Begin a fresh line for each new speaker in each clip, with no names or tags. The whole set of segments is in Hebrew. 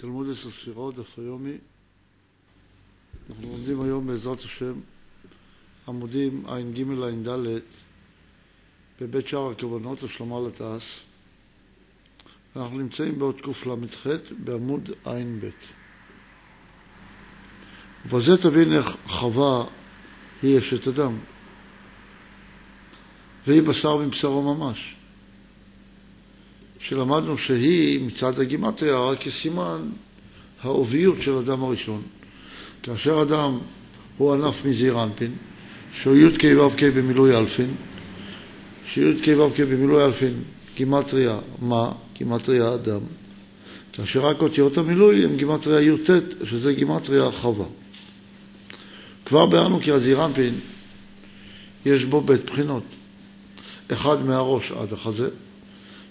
תלמוד עשר ספירות, דף היומי. אנחנו לומדים היום בעזרת השם עמודים ע"ג ע"ד בבית שער הכוונות, השלמה לתעש. אנחנו נמצאים בעוד קל"ח בעמוד ע"ב. ובזה תבין איך חווה היא אשת אדם, והיא בשר מבשרו ממש. שלמדנו שהיא מצד הגימטריה רק כסימן האוביות של אדם הראשון. כאשר אדם הוא ענף מזעיר אנפין, שהוא י"ק ו"ק במילוי אלפין, שי"ק ו"ק במילוי אלפין גימטריה מה? גימטריה אדם. כאשר רק אותיות המילוי הם גימטריה י"ט, שזה גימטריה חווה. כבר ביארנו כי הזעיר אנפין יש בו בית בחינות, אחד מהראש עד החזה,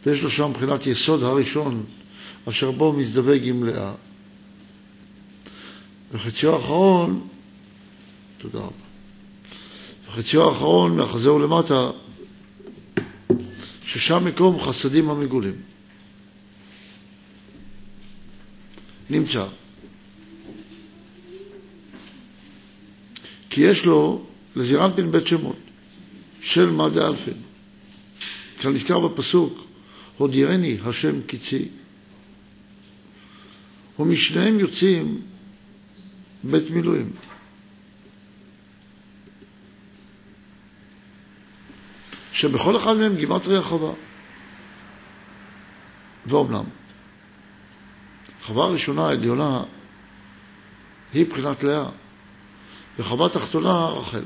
ויש לו שם מבחינת יסוד הראשון, אשר בו מזדווג עם לאה. וחציו האחרון, תודה רבה, וחציו האחרון מהחזהו למטה, ששם מקום חסדים המגולים. נמצא. כי יש לו לזירנפין בית שמות, של מה דאלפין. כנזכר בפסוק, הודיעני השם קצי. ומשניהם יוצאים בית מילואים. שבכל אחד מהם גימטריה חווה. ואומנם, חווה הראשונה העליונה היא בחינת לאה, וחווה תחתונה רחל.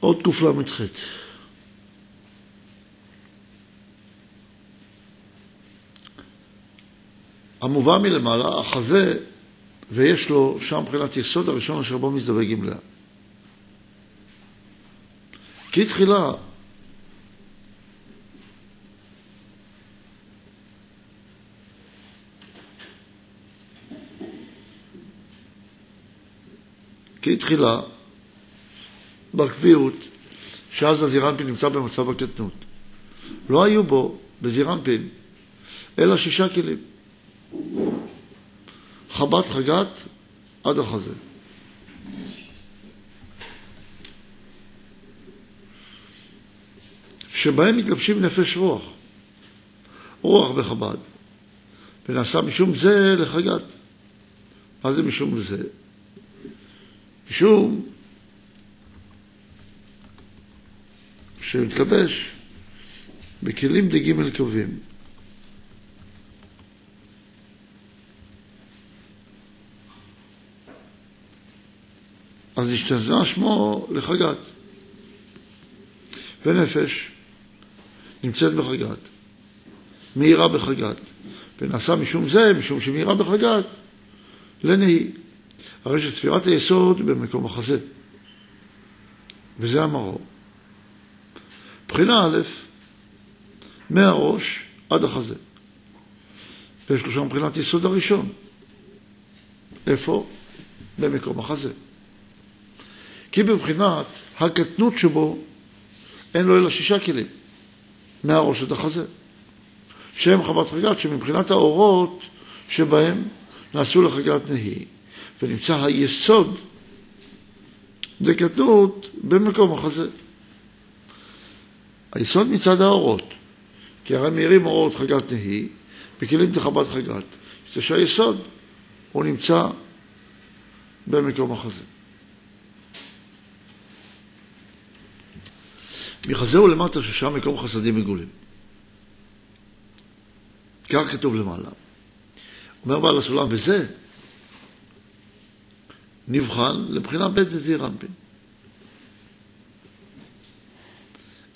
עוד קל"ח. המובא מלמעלה, החזה, ויש לו שם מבחינת יסוד הראשון אשר בו מזדווג עם לאה. כי תחילה כי תחילה בקביעות, שאז הזירנפין נמצא במצב הקטנות. לא היו בו, בזירנפין, אלא שישה כלים. חבת חגת עד החזה. שבהם מתלבשים נפש רוח, רוח בחב"ד, ונעשה משום זה לחגת. מה זה משום זה? משום שמתלבש בכלים דגים קווים. אז השתנה שמו לחגת. ונפש נמצאת בחגת, מאירה בחגת, ונעשה משום זה, משום שמאירה בחגת, לנהי. הרי שספירת היסוד במקום החזה, וזה המרור. בחינה א', מהראש עד החזה. ויש לו שם מבחינת יסוד הראשון. איפה? במקום החזה. כי בבחינת הקטנות שבו אין לו אלא שישה כלים, מהראש עד החזה. שהם חוות חגת, שמבחינת האורות שבהם נעשו לחגת נהי, ונמצא היסוד דקטנות במקום החזה. היסוד מצד האורות, כי הרי מאירים אורות חגת נהי, בכלים דחבת חגת. זה שהיסוד, הוא נמצא במקום החזה. מחזהו למטה ששם מקום חסדים עיגולים. כך כתוב למעלה. אומר בעל הסולם, וזה נבחן לבחינה בית דזיר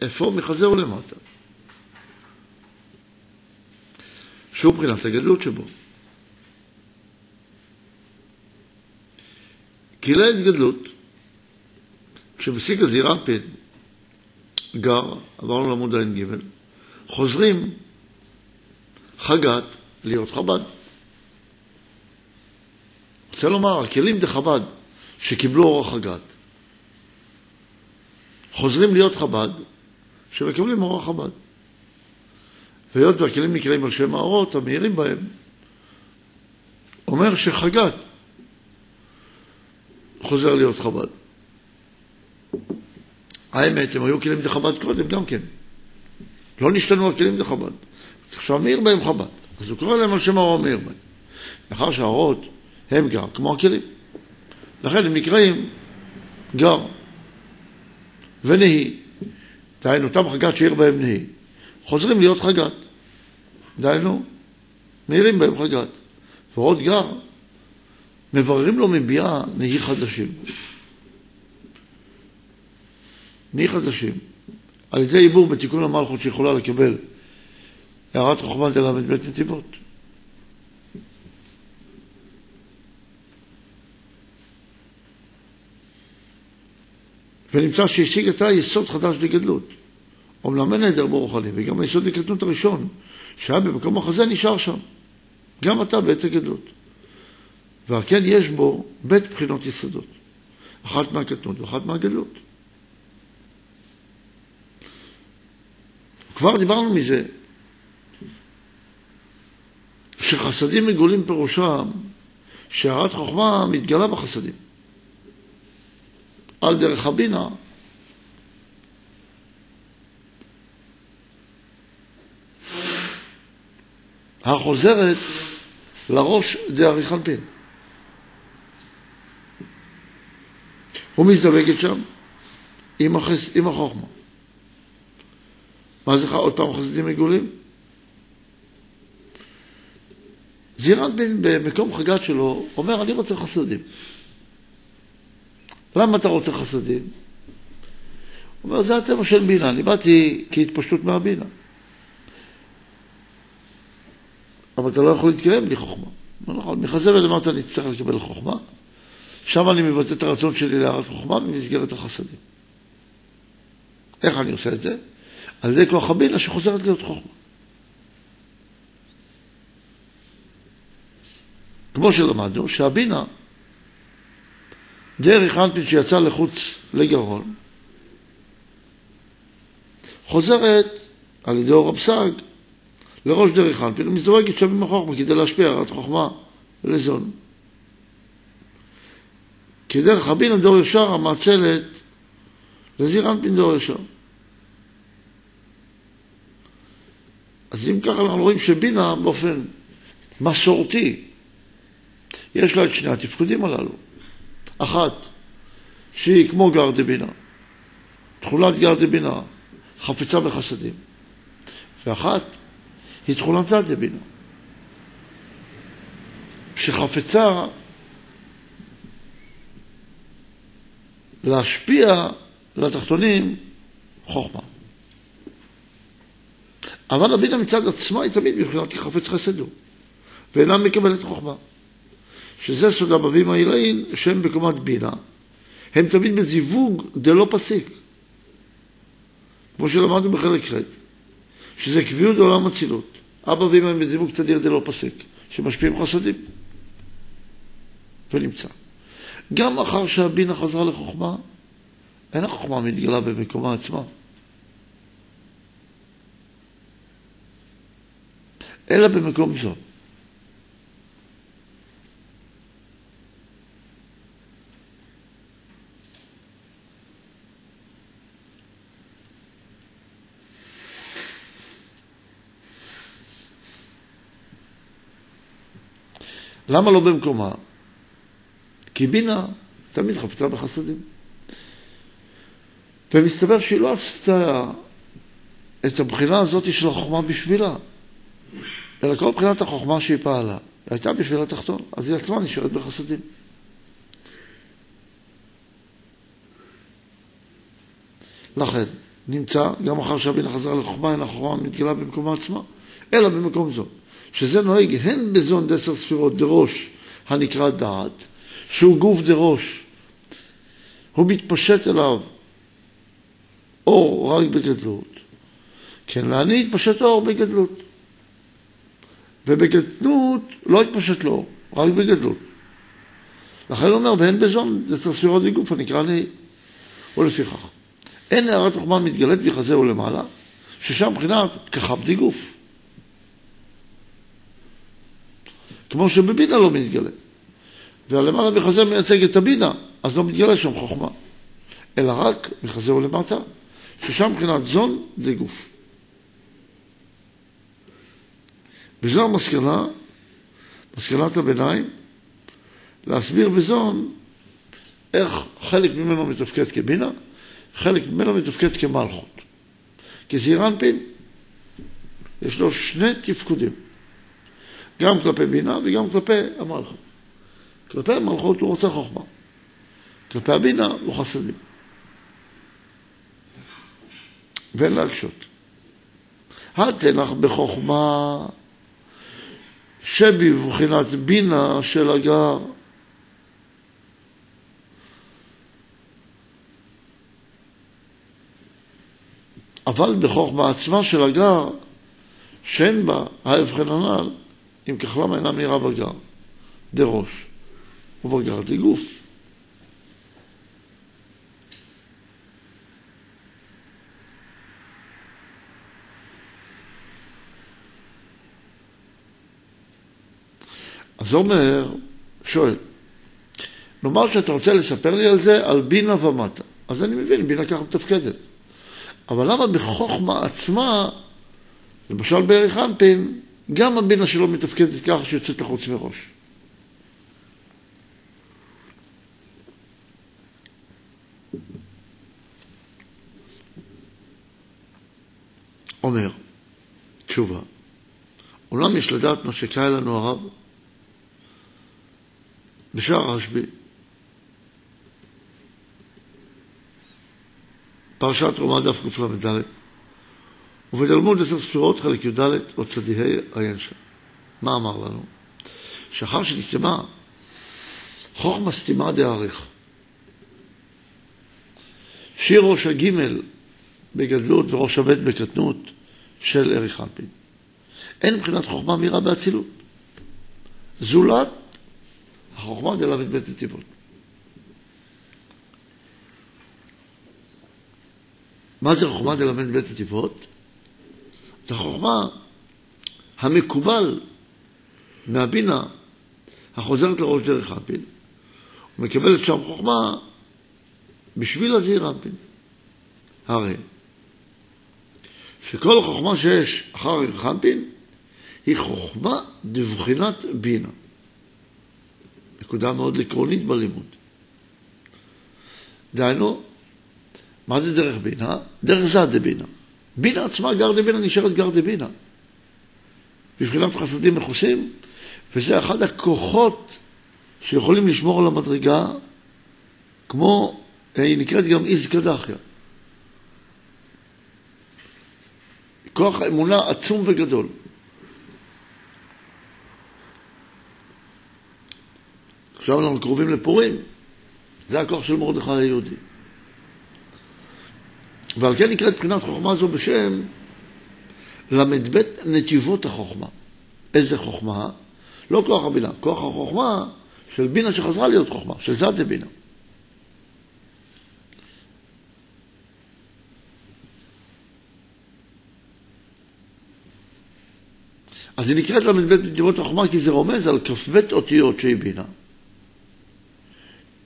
אנפין. איפה מחזהו למטה. שהוא מבחינת הגדלות שבו. כי להתגדלות, כשבסיק הזעיר אנפין גר, עברנו לעמוד ע"ג, חוזרים חגת להיות חב"ד. רוצה לומר, הכלים דחב"ד שקיבלו אורח חגת, חוזרים להיות חב"ד, שמקבלים אור החב"ד. והיות והכלים נקראים על שם האורות, המאירים בהם, אומר שחגת חוזר להיות חב"ד. האמת, הם היו כלים דחב"ד קודם גם כן. לא נשתנו הכלים דחב"ד. עכשיו מאיר בהם חב"ד. אז הוא קורא להם על שם האור מאיר בהם. מאחר שהאורות הם גם כמו הכלים. לכן הם נקראים גר ונהי. דהיינו, אותם חגת שאיר בהם נהי, חוזרים להיות חגת. דהיינו, מאירים בהם חגת. ועוד גר, מבררים לו מביאה נהי חדשים. נהי חדשים. על ידי עיבור בתיקון המלכות שיכולה לקבל הערת חוכמה דל"ב נתיבות. ונמצא שהשיג את יסוד חדש לגדלות. אומנם אין נדר ברוחני, וגם היסוד לקטנות הראשון, שהיה במקום החזה, נשאר שם. גם אתה בעת הגדלות. ועל כן יש בו בית בחינות יסודות. אחת מהקטנות ואחת מהגדלות. כבר דיברנו מזה שחסדים מגולים פירושם שהערת חוכמה מתגלה בחסדים. על דרך הבינה, החוזרת לראש דאריך אנפין. הוא מזדבקת שם עם, החס... עם החוכמה. מה זה עוד פעם חסדים עיגולים? זירן בן במקום חגת שלו אומר, אני רוצה חסדים. למה אתה רוצה חסדים? הוא אומר, זה הטבע של בינה, אני באתי כהתפשטות מהבינה. אבל אתה לא יכול להתקיים בלי חוכמה. לא נכון, מחזר ולמטה אני אצטרך לקבל חוכמה. שם אני מבטא את הרצון שלי להערת חוכמה במסגרת החסדים. איך אני עושה את זה? על ידי כוח הבינה שחוזרת להיות חוכמה. כמו שלמדנו, שהבינה דרך אנפין שיצא לחוץ לגרון, חוזרת על ידי אור הפסג לראש דרך אנפין ומזדווגת שם עם החוכמה כדי להשפיע על החוכמה לזון. כדרך הבינה דור ישר המעצלת לזיר אנפין דור ישר. אז אם ככה אנחנו רואים שבינה באופן מסורתי יש לה את שני התפקודים הללו. אחת, שהיא כמו גר דבינה, תכולת גר דבינה, חפצה בחסדים, ואחת היא תכולת דבינה, שחפצה להשפיע לתחתונים חוכמה. אבל הבינה מצד עצמה היא תמיד מבחינת כחפץ חסד הוא, ואינה מקבלת חוכמה. שזה סוד הבבים העילאין, שהם בקומת בינה, הם תמיד בזיווג דלא פסיק, כמו שלמדנו בחלק ח', שזה קביעות עולם אצילות. אבא הם בזיווג תדיר דלא פסיק, שמשפיעים חסדים. ונמצא. גם אחר שהבינה חזרה לחוכמה, אין החוכמה מתגלה במקומה עצמה. אלא במקום זאת. למה לא במקומה? כי בינה תמיד חפצה בחסדים. ומסתבר שהיא לא עשתה את הבחינה הזאת של החוכמה בשבילה, אלא כל בחינת החוכמה שהיא פעלה, הייתה בשביל התחתון, אז היא עצמה נשארת בחסדים. לכן, נמצא, גם אחר שהבינה חזרה לחוכמה, אין החוכמה מתגלה במקומה עצמה, אלא במקום זאת. שזה נוהג הן בזון דעשר ספירות דראש הנקרא דעת, שהוא גוף דראש, הוא מתפשט אליו אור רק בגדלות, כן, לעני התפשט אור בגדלות. ובגדלות לא התפשט לו, רק בגדלות. לכן הוא אומר, והן בזון, דעשר ספירות בגוף הנקרא נהי. ולפיכך, אין הערת חוכמה מתגלית בחזה ולמעלה, ששם מבחינת כחבדי גוף. כמו שבבינה לא מתגלה. והלמעלה מחזה מייצג את הבינה, אז לא מתגלה שם חוכמה. אלא רק מחזה ולמטה, ששם מבחינת זון זה גוף. וזו המסקנה, מסקנת הביניים, להסביר בזון איך חלק ממנו מתפקד כבינה, חלק ממנו מתפקד כמלכות. כי זעיר אנפין, יש לו שני תפקודים, גם כלפי בינה וגם כלפי המלכות. כלפי המלכות הוא רוצה חוכמה, כלפי הבינה הוא חסדים. ואין להקשות. התנח בחוכמה שבבחינת בינה של הגר. אבל בחוכמה עצמה של הגר, שאין בה ההבחן הנ"ל, אם ככלם אינה מהירה בגר, דראש, ובגר דגוף. אז אומר, שואל, נאמר שאתה רוצה לספר לי על זה, על בינה ומטה. אז אני מבין, בינה ככה מתפקדת. אבל למה בחוכמה עצמה, למשל בערך אנפין, גם הבינה שלו מתפקדת ככה שיוצאת לחוץ מראש. אומר, תשובה, אולם יש לדעת מה שקרה לנו הרב, בשער רשב"י, פרשת תרומה דף קל"ד, ובתלמוד עשר ספירות חלק י"ד או צדיהי עיין שם. מה אמר לנו? שאחר שנסתמה חוכמה סתימה דאריך. שיר ראש הגימל בגדלות וראש הבית בקטנות של אריך אנפין. אין מבחינת חוכמה מהירה באצילות. זולת החוכמה זה ל"ב נתיבות. מה זה חוכמה דל"ב נתיבות? זה החוכמה המקובל מהבינה החוזרת לראש דרך אנפין, ומקבלת שם חוכמה בשביל הזעיר אנפין. הרי שכל חוכמה שיש אחר אנפין היא חוכמה דבחינת בינה. נקודה מאוד עקרונית בלימוד. דהיינו, מה זה דרך בינה? דרך זד דבינה. בינה עצמה, גר דבינה, נשארת גר דבינה. בבחינת חסדים מכוסים, וזה אחד הכוחות שיכולים לשמור על המדרגה, כמו, היא נקראת גם איז קדחיה. כוח האמונה עצום וגדול. עכשיו אנחנו קרובים לפורים, זה הכוח של מרדכי היהודי. ועל כן נקראת בחינת חוכמה זו בשם ל"ב נתיבות החוכמה. איזה חוכמה? לא כוח הבינה, כוח החוכמה של בינה שחזרה להיות חוכמה, של זת בינה. אז היא נקראת ל"ב נתיבות החוכמה כי זה רומז על כ"ב אותיות שהיא בינה.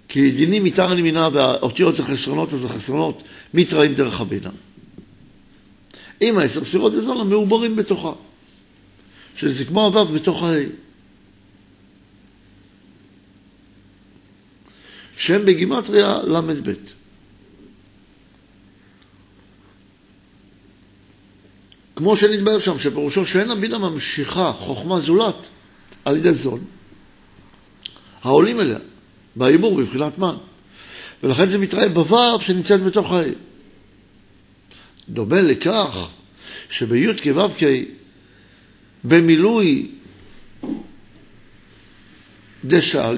כי דינים מתר מינה והאותיות זה חסרונות, אז החסרונות מתראים דרך הבינה. אם העשר ספירות דזונה מעוברים בתוכה, שזה כמו הוו בתוך הה'. שם בגימטריה ל"ב. כמו שנתבהר שם, שפירושו שאין הבינה ממשיכה חוכמה זולת על ידי זון, העולים אליה. בהימור בבחינת מן. ולכן זה מתראה בו' שנמצאת בתוך ה'. דומה לכך שבי' כו' כ' במילוי דסג,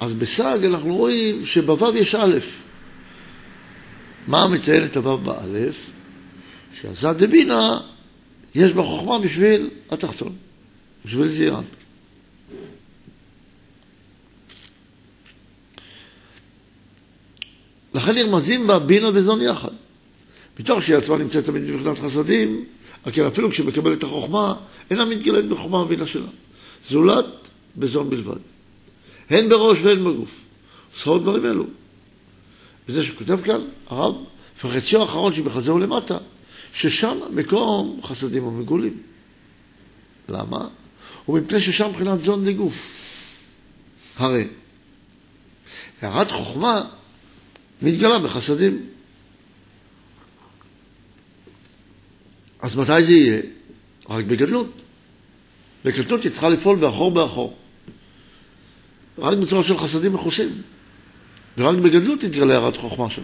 אז בסג אנחנו רואים שבו' יש א'. מה מציין את הו' באלף? שהזד דבינה יש בה חוכמה בשביל התחתון, בשביל זירן. לכן נרמזים בה בינה וזון יחד. מתוך שהיא עצמה נמצאת תמיד מבחינת חסדים, כן אפילו כשמקבלת החוכמה, אינה מתגלית בחוכמה ובינה שלה. זולת בזון בלבד. הן בראש והן בגוף. זכור דברים אלו. וזה שכותב כאן הרב, וחציו האחרון שבחזהו למטה, ששם מקום חסדים ומגולים. למה? ומפני ששם מבחינת זון דגוף. הרי הערת חוכמה מתגלה בחסדים. אז מתי זה יהיה? רק בגדלות. בגדלות היא צריכה לפעול באחור באחור. רק בצורה של חסדים מכוסים. ורק בגדלות תתגלה הערת חוכמה שם.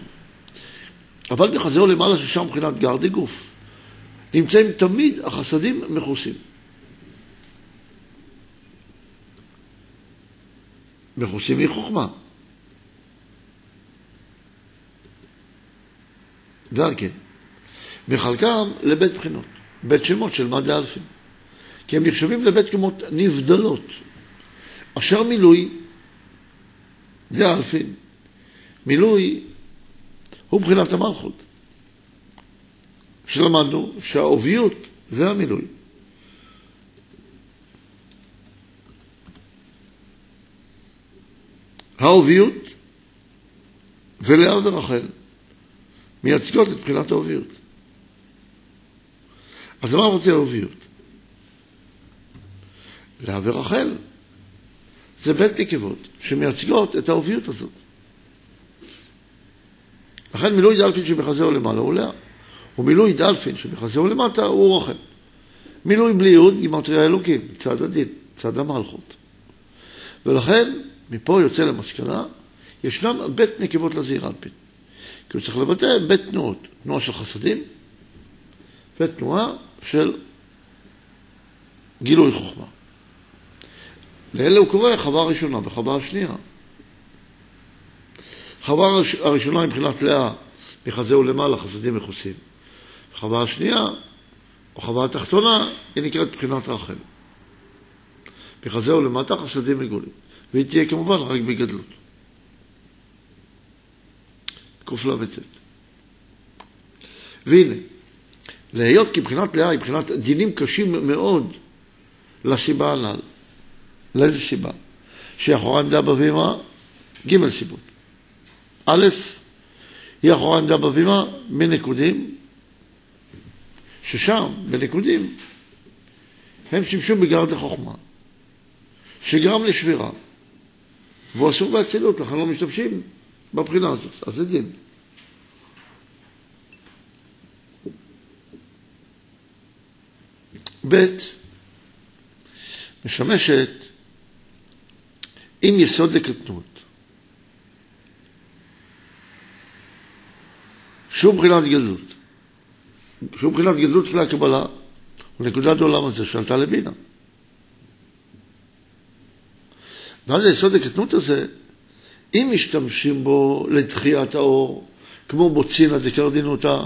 אבל בחזהו למעלה ששם מבחינת גרדי גוף. נמצאים תמיד החסדים מכוסים. מכוסים מחוכמה. ועל כן, מחלקם לבית בחינות, בית שמות של מד האלפים. כי הם נחשבים לבית כמות נבדלות, אשר מילוי זה האלפין. מילוי הוא מבחינת המלכות. שלמדנו שהעוביות זה המילוי. העוביות ולאה ורחל מייצגות את בחינת העוביות. אז מה רוצה העוביות? לאה ורחל זה בית נקבות שמייצגות את העוביות הזאת. לכן מילוי דלפין שמחזהו למעלה הוא לאה, ומילוי דלפין שמחזהו למטה הוא רחל. מילוי בלי יוד גימטריה אלוקים, צד הדין, צד המלכות. ולכן, מפה יוצא למסקנה, ישנם בית נקבות לזעיר אנפין. כי הוא צריך לבטא בית תנועות, תנועה של חסדים ותנועה של גילוי חוכמה. לאלה הוא קורא חווה ראשונה וחווה השנייה. חווה הראשונה מבחינת לאה, מחזהו למעלה, חסדים מכוסים. חווה השנייה, או חווה התחתונה, היא נקראת מבחינת רחל. מחזהו למטה, חסדים מגולים. והיא תהיה כמובן רק בגדלות. קל"ט. והנה, להיות כי מבחינת לאה היא מבחינת דינים קשים מאוד לסיבה הנ"ל. לאיזה סיבה? שאחורה עמדה בבימה, ג' סיבות. א', היא אחורה עמדה בבימה מנקודים, ששם, בנקודים, הם שימשו בגרד החוכמה, שגרם לשבירה, והוא אסור באצילות, לכן לא משתמשים בבחינה הזאת. אז זה דין. ב' משמשת עם יסוד לקטנות. שום בחינת גדלות. שום בחינת גדלות כלי הקבלה הוא נקודת העולם הזה שעלתה לבינה. ואז היסוד הקטנות הזה, אם משתמשים בו לתחיית האור, כמו בוצינא דקרדינותא,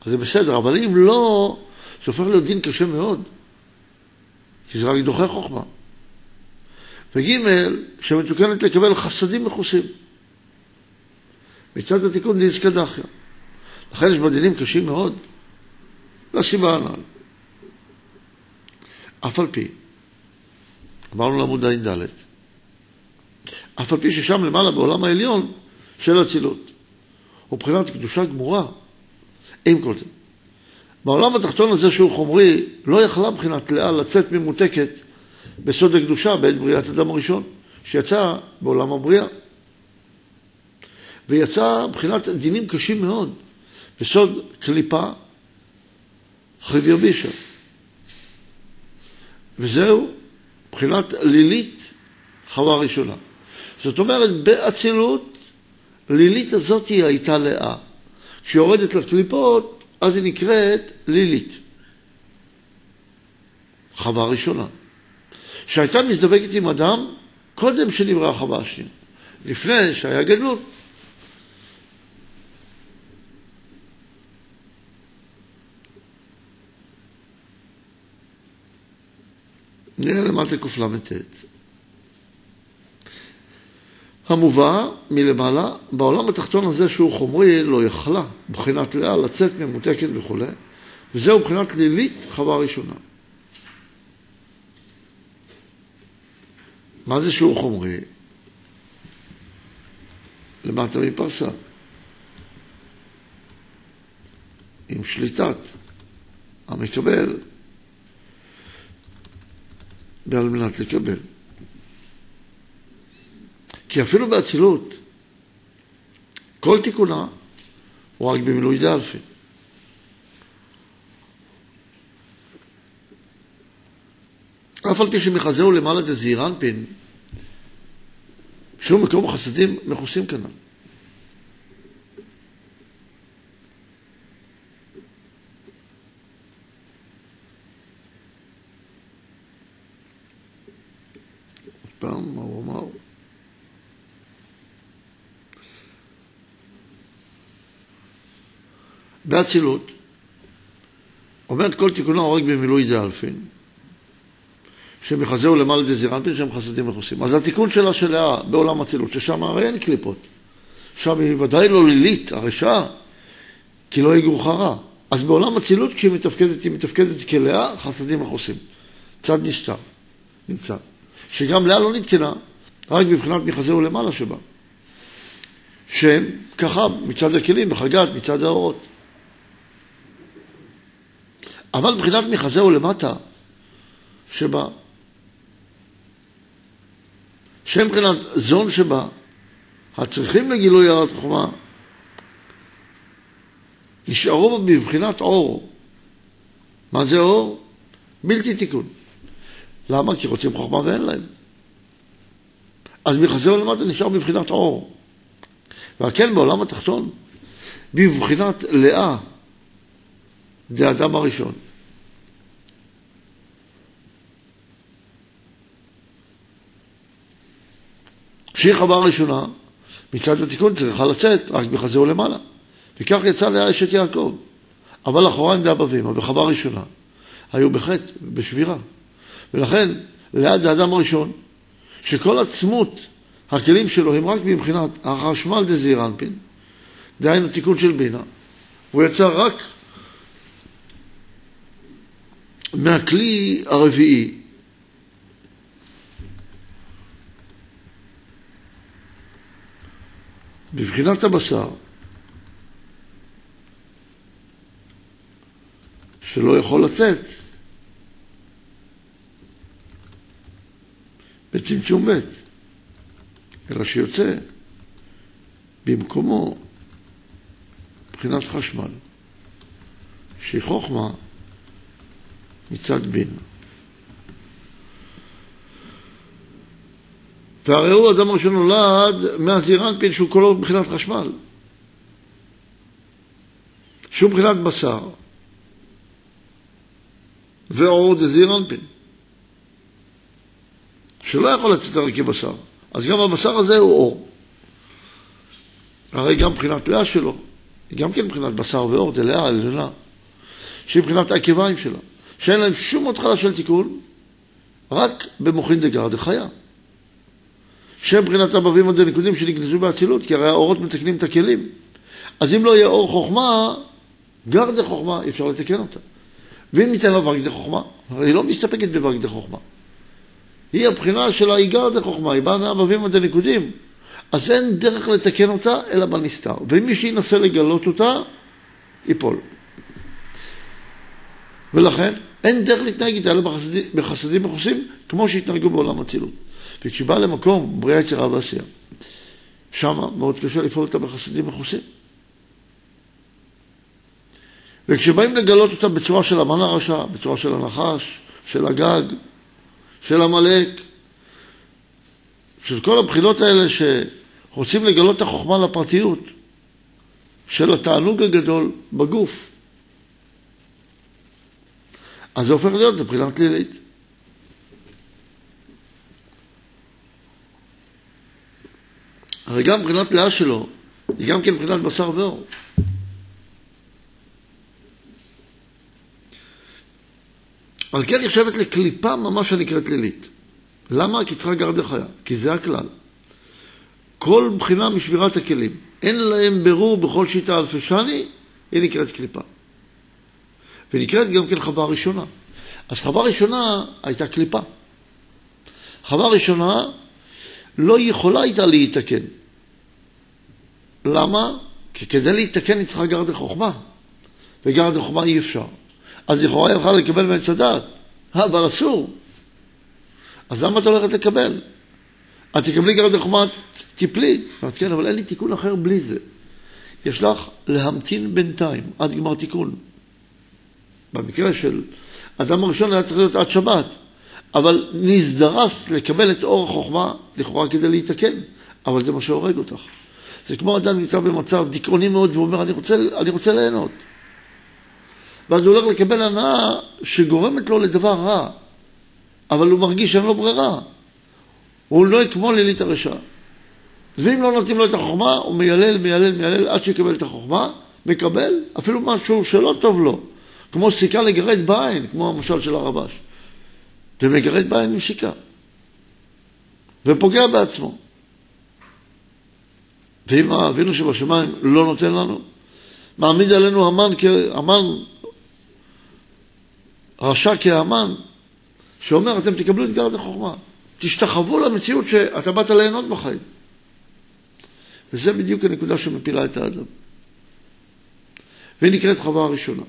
אז זה בסדר, אבל אם לא, זה הופך להיות דין קשה מאוד, כי זה רק דוחה חוכמה. וג' שמתוקנת לקבל חסדים מכוסים. מצד התיקון דיסקא דחיא. לכן יש בה דינים קשים מאוד, לסיבה הנ"ל. אף על פי, אמרנו לעמוד ע"ד, אף על פי ששם למעלה בעולם העליון של אצילות, ובחינת קדושה גמורה, עם כל זה. בעולם התחתון הזה שהוא חומרי, לא יכלה מבחינת לאה לצאת ממותקת בסוד הקדושה בעת בריאת אדם הראשון, שיצא בעולם הבריאה. ויצא מבחינת דינים קשים מאוד, בסוד קליפה חביר בישר. וזהו מבחינת לילית חווה ראשונה. זאת אומרת, באצילות, לילית הזאת הייתה לאה. כשהיא יורדת לקליפות, אז היא נקראת לילית. חווה ראשונה. שהייתה מזדבקת עם אדם קודם שנברא החווה השנייה, לפני שהיה גדלות. נראה למטה קל"ט. המובא מלמעלה, בעולם התחתון הזה שהוא חומרי לא יכלה, מבחינת לאה, לצאת ממותקת וכולי, וזהו מבחינת לילית חווה ראשונה. מה זה שיעור חומרי? למטה מפרסה. עם שליטת המקבל ועל מנת לקבל. כי אפילו באצילות, כל תיקונה הוא רק במילוי דאלפי. אף על פי שמחזהו למעלה דזעיר אנפין, שום מקום חסדים מכוסים כנ"ל. פעם, מה הוא אמר? באצילות, אומרת כל תיקונו רק במילוי דאלפין, שמחזהו למעלה דזירנפין שהם חסדים מכוסים. אז התיקון שלה של לאה בעולם אצילות, ששם הרי אין קליפות. שם היא ודאי לא לילית, הרשעה, כי לא יגור חרה. אז בעולם אצילות כשהיא מתפקדת, היא מתפקדת כלאה, חסדים מכוסים. צד נסתר, נמצא. שגם לאה לא נתקנה, רק מבחינת מחזהו למעלה שבה. שהם ככה מצד הכלים, בחגת, מצד האורות. אבל מבחינת מחזהו למטה שהם מבחינת זון שבה, הצריכים לגילוי הרת חוכמה, נשארו בבחינת אור. מה זה אור? בלתי תיקון. למה? כי רוצים חוכמה ואין להם. אז מחזהו למטה נשאר בבחינת אור. ועל כן בעולם התחתון, בבחינת לאה, זה האדם הראשון. שהיא חווה ראשונה, מצד התיקון צריכה לצאת רק בחזהו למעלה. וכך יצא לאה אשת יעקב. אבל אחוריים דה אבימה, בחווה ראשונה, היו בחטא, בשבירה. ולכן, ליד האדם הראשון, שכל עצמות הכלים שלו הם רק מבחינת החשמל דזעיר אנפין, דהיינו תיקון של בינה. הוא יצא רק מהכלי הרביעי, בבחינת הבשר, שלא יכול לצאת בצמצום ב', אלא שיוצא במקומו מבחינת חשמל, שהיא חוכמה מצד בינה. והרי הוא אדם ראשון נולד מהזירנפין שהוא כולו מבחינת חשמל. שהוא מבחינת בשר. ואור דזירנפין. שלא יכול לצאת הרי כבשר. אז גם הבשר הזה הוא אור. הרי גם מבחינת לאה שלו, גם כן מבחינת בשר ואור, דלאה עליונה, שהיא מבחינת העקביים שלה, שאין להם שום התחלה של תיקון, רק במוחין דגר דחיה. שהם מבחינת הבבים הדנקודים שנגנזו באצילות, כי הרי האורות מתקנים את הכלים. אז אם לא יהיה אור חוכמה, גר דה חוכמה, אי אפשר לתקן אותה. ואם ניתן לה ורג דה חוכמה, הרי היא לא מסתפקת בוורג דה חוכמה. היא הבחינה של האיגר דה חוכמה, היא באה מהבבים הדנקודים. אז אין דרך לתקן אותה אלא בנסתר. ומי שינסה לגלות אותה, ייפול. ולכן, אין דרך להתנהג איתה אלא בחסדים מכוסים, כמו שהתנהגו בעולם אצילות. וכשבא למקום, בריאה יצירה ועשייה, שם מאוד קשה לפעול אותה בחסדים מכוסים. וכשבאים לגלות אותה בצורה של המן הרשע, בצורה של הנחש, של הגג, של עמלק, של כל הבחינות האלה שרוצים לגלות את החוכמה לפרטיות, של התענוג הגדול בגוף, אז זה הופך להיות לבחינת לילית. הרי גם מבחינת לאה שלו, היא גם כן מבחינת בשר ואור. על כן נחשבת לקליפה ממש הנקראת לילית. למה? כי צריכה גר דחיה, כי זה הכלל. כל בחינה משבירת הכלים. אין להם ברור בכל שיטה אלפי שני, היא נקראת קליפה. ונקראת גם כן חווה ראשונה. אז חווה ראשונה הייתה קליפה. חווה ראשונה לא יכולה הייתה להיתקן. למה? כי כדי להיתקן היא צריכה גרד החוכמה, וגרד החוכמה אי אפשר. אז לכאורה היא יכולה לקבל מעץ הדעת, אבל אסור. אז למה את הולכת לקבל? את תקבלי גרד החוכמה, תיפלי. אמרת, כן, אבל אין לי תיקון אחר בלי זה. יש לך להמתין בינתיים, עד גמר תיקון. במקרה של אדם הראשון היה צריך להיות עד שבת, אבל נזדרסת לקבל את אור החוכמה, לכאורה כדי להתקן, אבל זה מה שהורג אותך. זה כמו אדם נמצא במצב דיכאוני מאוד והוא אומר, אני רוצה, אני רוצה ליהנות. ואז הוא הולך לקבל הנאה שגורמת לו לדבר רע, אבל הוא מרגיש שאין לו ברירה. הוא לא כמו לילית הרשע. ואם לא נותנים לו את החוכמה, הוא מיילל, מיילל, מיילל עד שיקבל את החוכמה, מקבל אפילו משהו שלא טוב לו, כמו סיכה לגרד בעין, כמו המשל של הרבש. ומגרד בעין עם סיכה. ופוגע בעצמו. ואם אבינו שבשמיים לא נותן לנו, מעמיד עלינו המן, המן רשע כהמן, שאומר, אתם תקבלו את גרד החוכמה. תשתחוו למציאות שאתה באת ליהנות בחיים. וזה בדיוק הנקודה שמפילה את האדם. והיא נקראת חווה הראשונה.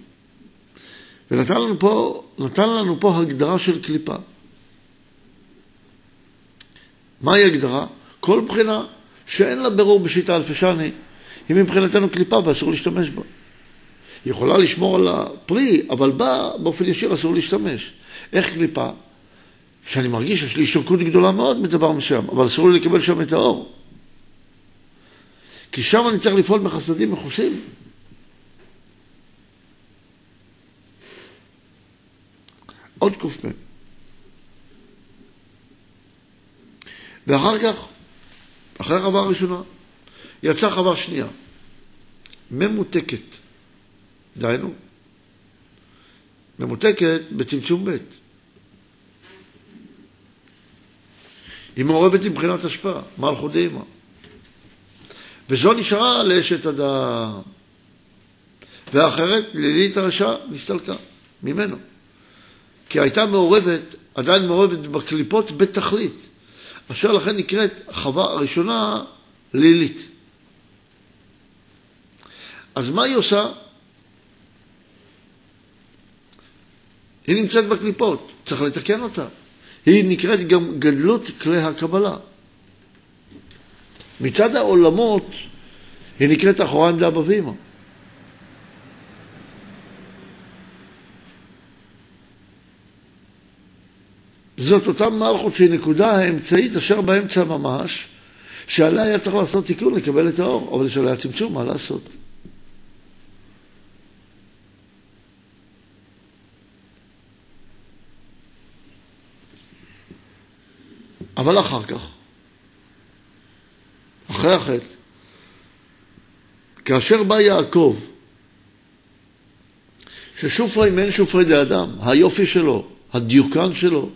ונתן לנו פה, לנו פה הגדרה של קליפה. מהי הגדרה? כל בחינה שאין לה ברור בשיטה אלפי שני, היא מבחינתנו קליפה ואסור להשתמש בה. היא יכולה לשמור על הפרי, אבל בה באופן ישיר אסור להשתמש. איך קליפה? שאני מרגיש שיש לי שוקות גדולה מאוד מדבר מסוים, אבל אסור לי לקבל שם את האור. כי שם אני צריך לפעול בחסדים מכוסים. עוד ק"מ. ואחר כך, אחרי החווה הראשונה, יצאה חווה שנייה, ממותקת. דהיינו, ממותקת בצמצום ב'. היא מעורבת עם בחינת השפעה, מלכות דהימה. וזו נשארה לאשת אדם. והאחרת, לילית הרשע, נסתלקה ממנו. כי הייתה מעורבת, עדיין מעורבת בקליפות בתכלית, אשר לכן נקראת חווה הראשונה לילית. אז מה היא עושה? היא נמצאת בקליפות, צריך לתקן אותה. היא נקראת גם גדלות כלי הקבלה. מצד העולמות היא נקראת אחוריים דאבא ואמא. זאת אותה מלכות שהיא נקודה האמצעית אשר באמצע ממש, שעליה היה צריך לעשות תיקון לקבל את האור, אבל יש עליה צמצום, מה לעשות? אבל אחר כך, אחרי החטא, כאשר בא יעקב, ששופרי מעין שופרי דה אדם, היופי שלו, הדיוקן שלו,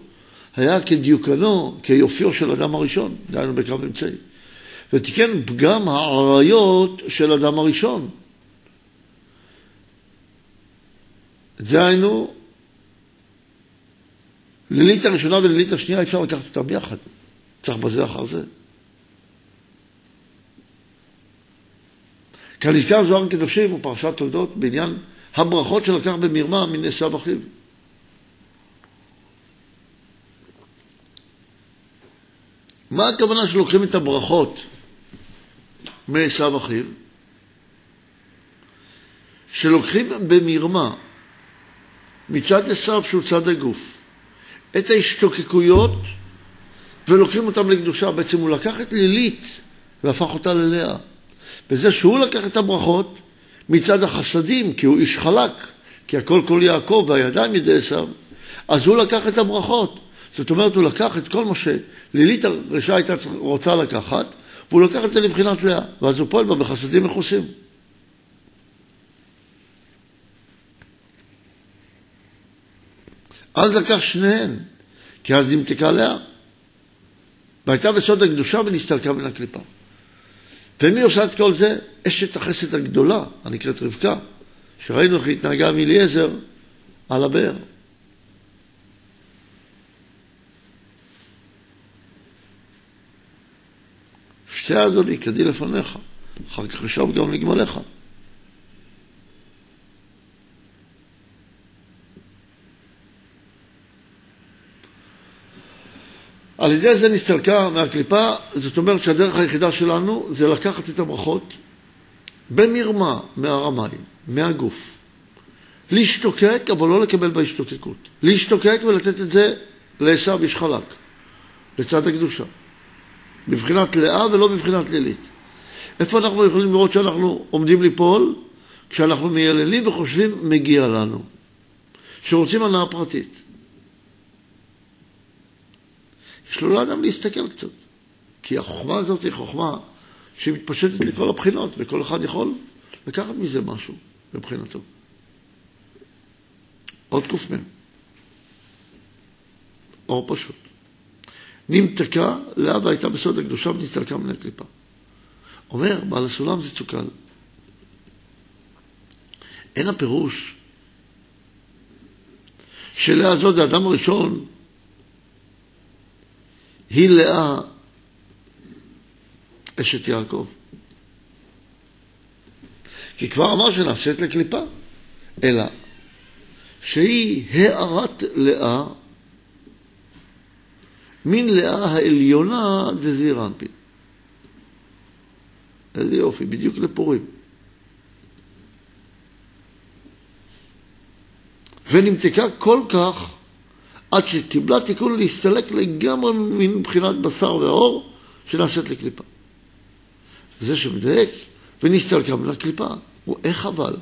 היה כדיוקנו, כיופיו של אדם הראשון, דהיינו בקרב אמצעי. ותיקן פגם העריות של אדם הראשון. דהיינו, לילית הראשונה ולילית השנייה אפשר לקחת אותם יחד. צריך בזה אחר זה. כנזכר זוהר קדושים ופרשת תולדות בעניין הברכות שלקח במרמה מנשא אחיו. מה הכוונה שלוקחים את הברכות מעשו אחיו? שלוקחים במרמה מצד עשו שהוא צד הגוף את ההשתוקקויות ולוקחים אותם לקדושה. בעצם הוא לקח את לילית והפך אותה ללאה. בזה שהוא לקח את הברכות מצד החסדים, כי הוא איש חלק, כי הכל כל יעקב והידיים ידי עשו, אז הוא לקח את הברכות. זאת אומרת, הוא לקח את כל מה שלילית הרשעה הייתה רוצה לקחת, והוא לקח את זה לבחינת לאה, ואז הוא פועל בה בחסדים מכוסים. אז לקח שניהן, כי אז נמתקה לאה. והייתה בסוד הקדושה ונסתלקה מן הקליפה. ומי עושה את כל זה? אשת החסד הגדולה, הנקראת רבקה, שראינו איך התנהגה עם אליעזר על הבאר. שתי אדוני, כדי לפניך, אחר כך ישב גם לגמליך. על ידי זה נסתלקה מהקליפה, זאת אומרת שהדרך היחידה שלנו זה לקחת את הברכות במרמה מהרמיים, מהגוף. להשתוקק, אבל לא לקבל בהשתוקקות. להשתוקק ולתת את זה לעשו איש חלק, לצד הקדושה. בבחינת לאה ולא בבחינת לילית. איפה אנחנו יכולים לראות שאנחנו עומדים ליפול? כשאנחנו מייללים וחושבים מגיע לנו. שרוצים הנאה פרטית. יש לו לאדם להסתכל קצת. כי החוכמה הזאת היא חוכמה שמתפשטת לכל הבחינות, וכל אחד יכול לקחת מזה משהו מבחינתו. עוד ק"מ. אור פשוט. נמתקה, לאה והייתה בסוד הקדושה ונסתלקה מן הקליפה. אומר בעל הסולם זה צוקל. אין הפירוש שלאה זאת, האדם הראשון, היא לאה אשת יעקב. כי כבר אמר שנעשית לקליפה, אלא שהיא הארת לאה מן לאה העליונה דזעיר אנפין. איזה יופי, בדיוק לפורים. ונמתקה כל כך עד שקיבלה תיקון להסתלק לגמרי מבחינת בשר והאור שנעשית לקליפה. וזה שמדייק, ונסתלקה מן הקליפה. הוא איך אבל?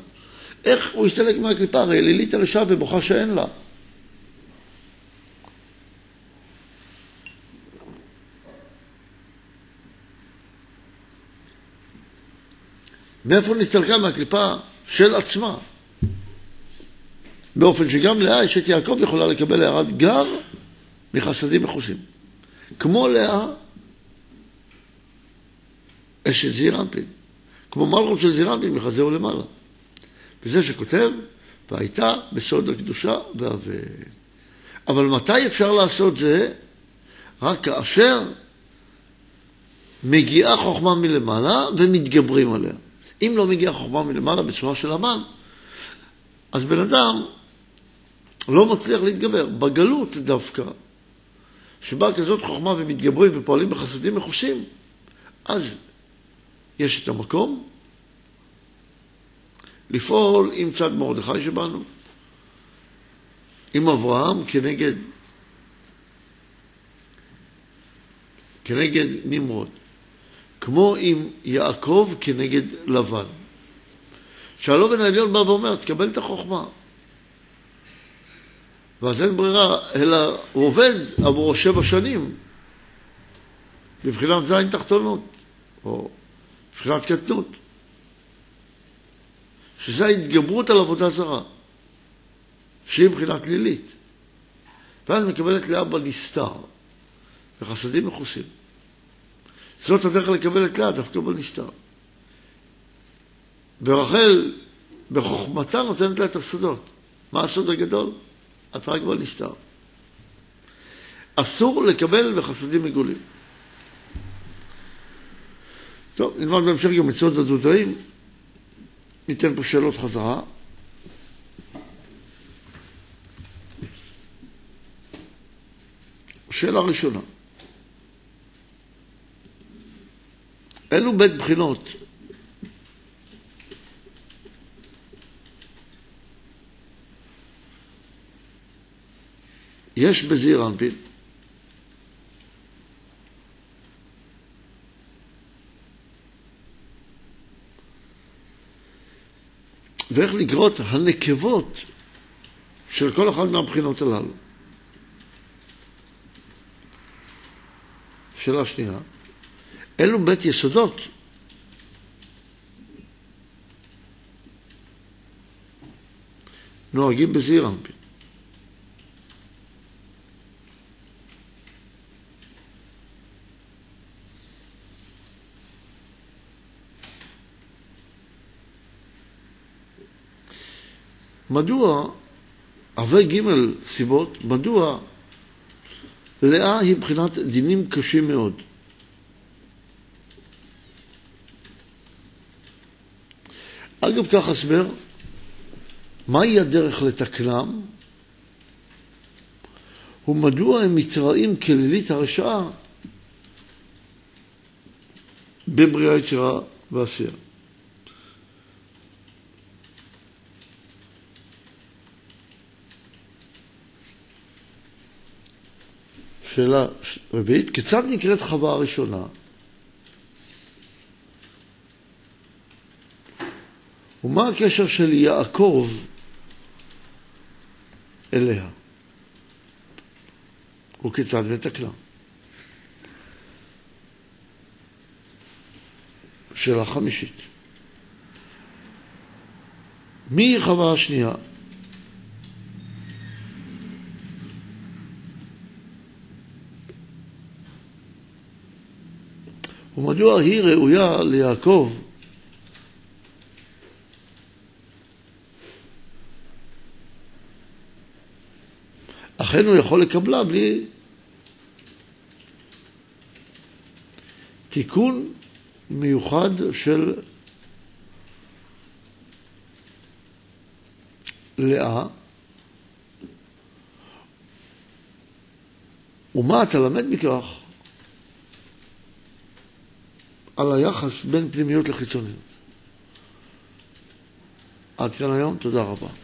איך הוא הסתלק מהקליפה? הרי אלילית הרשעה ובוכה שאין לה. מאיפה נסתלקה מהקליפה של עצמה? באופן שגם לאה אשת יעקב יכולה לקבל הערת גר מחסדים מכוסים. כמו לאה אשת זעיר אנפין. כמו מלכות של זעיר אנפין מחזהו למעלה. וזה שכותב, והייתה בסוד הקדושה והווה. אבל מתי אפשר לעשות זה? רק כאשר מגיעה חוכמה מלמעלה ומתגברים עליה. אם לא מגיעה חוכמה מלמעלה בצורה של המן, אז בן אדם לא מצליח להתגבר. בגלות דווקא, שבה כזאת חוכמה ומתגברים ופועלים בחסדים מכוסים, אז יש את המקום לפעול עם צד מרדכי שבנו, עם אברהם כנגד, כנגד נמרוד. כמו עם יעקב כנגד לבן. שהלובן העליון בא ואומר, תקבל את החוכמה. ואז אין ברירה, אלא הוא עובד עבורו שבע שנים בבחינת זין תחתונות, או בבחינת קטנות, שזה ההתגברות על עבודה זרה, שהיא מבחינת לילית. ואז מקבלת לאבא נסתר, וחסדים מכוסים. זאת הדרך לקבל את לאה, דווקא בנסתר. ורחל, בחוכמתה, נותנת לה את הסודות. מה הסוד הגדול? את רק בנסתר. אסור לקבל בחסדים מגולים. טוב, נלמד בהמשך גם מצוות הדודאים. ניתן פה שאלות חזרה. שאלה ראשונה. אלו בית בחינות יש בזעיר אנפין ואיך לגרות הנקבות של כל אחת מהבחינות הללו. שאלה שנייה, אלו בית יסודות. נוהגים בזעיר אנפין. מדוע, עבי ג' סיבות, מדוע לאה היא מבחינת דינים קשים מאוד. אגב כך הסבר, מהי הדרך לתקנם? ומדוע הם מתראים כלילית הרשעה בבריאה יצירה ועשייה. שאלה רביעית, כיצד נקראת חווה הראשונה? ומה הקשר של יעקב אליה? וכיצד מתקנה? שאלה חמישית. מי חווה השנייה? ומדוע היא ראויה ליעקב אכן הוא יכול לקבלה בלי תיקון מיוחד של לאה. ומה אתה למד מכך על היחס בין פנימיות לחיצוניות. עד כאן היום, תודה רבה.